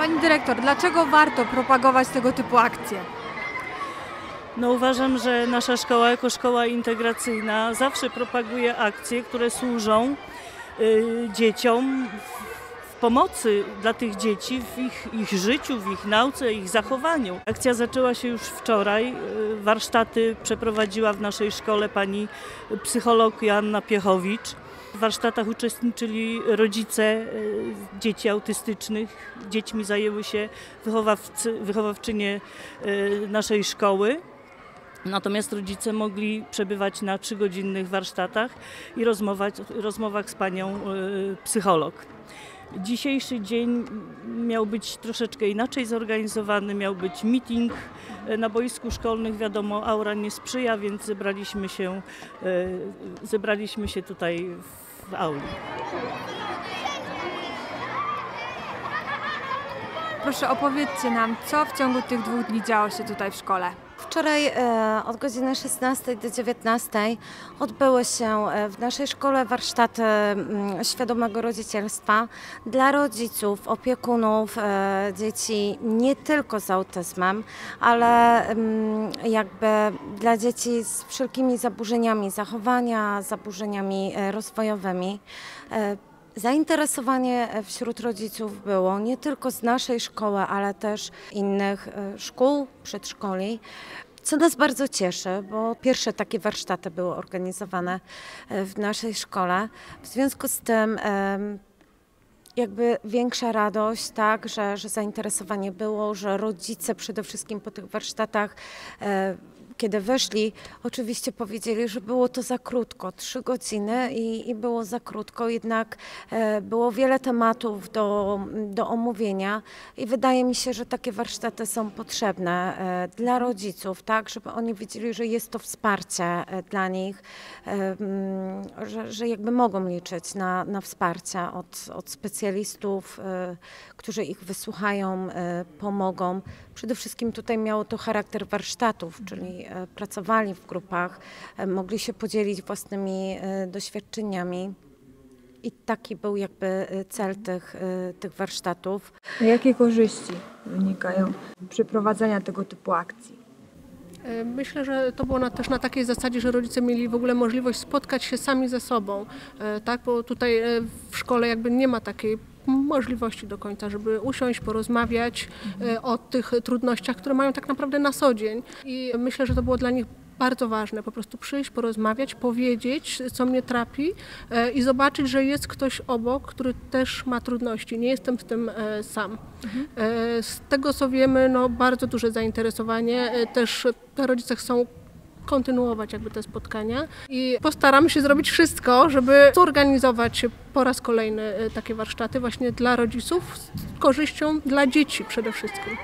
Pani dyrektor, dlaczego warto propagować tego typu akcje? No uważam, że nasza szkoła jako szkoła integracyjna zawsze propaguje akcje, które służą y, dzieciom pomocy dla tych dzieci w ich, ich życiu, w ich nauce, ich zachowaniu. Akcja zaczęła się już wczoraj. Y, warsztaty przeprowadziła w naszej szkole pani psycholog Joanna Piechowicz. Warsztatach uczestniczyli rodzice y, dzieci autystycznych. Dziećmi zajęły się wychowawcy, wychowawczynie y, naszej szkoły. Natomiast rodzice mogli przebywać na trzygodzinnych warsztatach i rozmować, rozmowach z panią y, psycholog. Dzisiejszy dzień miał być troszeczkę inaczej zorganizowany, miał być meeting na boisku szkolnych. Wiadomo, aura nie sprzyja, więc zebraliśmy się, zebraliśmy się tutaj w auli. Proszę opowiedzcie nam, co w ciągu tych dwóch dni działo się tutaj w szkole. Wczoraj e, od godziny 16 do 19 odbyły się e, w naszej szkole warsztaty mm, świadomego rodzicielstwa dla rodziców, opiekunów e, dzieci nie tylko z autyzmem, ale mm, jakby dla dzieci z wszelkimi zaburzeniami zachowania, zaburzeniami e, rozwojowymi. E, Zainteresowanie wśród rodziców było nie tylko z naszej szkoły, ale też innych e, szkół, przedszkoli. Co nas bardzo cieszy, bo pierwsze takie warsztaty były organizowane e, w naszej szkole. W związku z tym jakby większa radość, tak, że, że zainteresowanie było, że rodzice przede wszystkim po tych warsztatach e, kiedy weszli, oczywiście powiedzieli, że było to za krótko, trzy godziny i, i było za krótko, jednak e, było wiele tematów do, do omówienia i wydaje mi się, że takie warsztaty są potrzebne e, dla rodziców, tak, żeby oni wiedzieli, że jest to wsparcie e, dla nich, mm, że, że jakby mogą liczyć na, na wsparcie od, od specjalistów, którzy ich wysłuchają, pomogą. Przede wszystkim tutaj miało to charakter warsztatów, czyli pracowali w grupach, e, mogli się podzielić własnymi e, doświadczeniami. I taki był jakby e, cel tych, e, tych warsztatów. Jakie korzyści wynikają z przeprowadzenia tego typu akcji? E, Myślę, że to było na, też na takiej zasadzie, że rodzice mieli w ogóle możliwość spotkać się sami ze sobą, e, tak? bo tutaj e, w szkole jakby nie ma takiej możliwości do końca, żeby usiąść, porozmawiać e, o tych trudnościach, które mają tak naprawdę na co dzień. I myślę, że to było dla nich bardzo ważne, po prostu przyjść, porozmawiać, powiedzieć, co mnie trapi e, i zobaczyć, że jest ktoś obok, który też ma trudności. Nie jestem z tym e, sam. E, Z tego co wiemy, no bardzo duże zainteresowanie. Też te rodzice chcą kontynuować jakby te spotkania i postaramy się zrobić wszystko, żeby zorganizować po raz kolejny e, takie warsztaty właśnie dla rodziców z korzyścią dla dzieci przede wszystkim.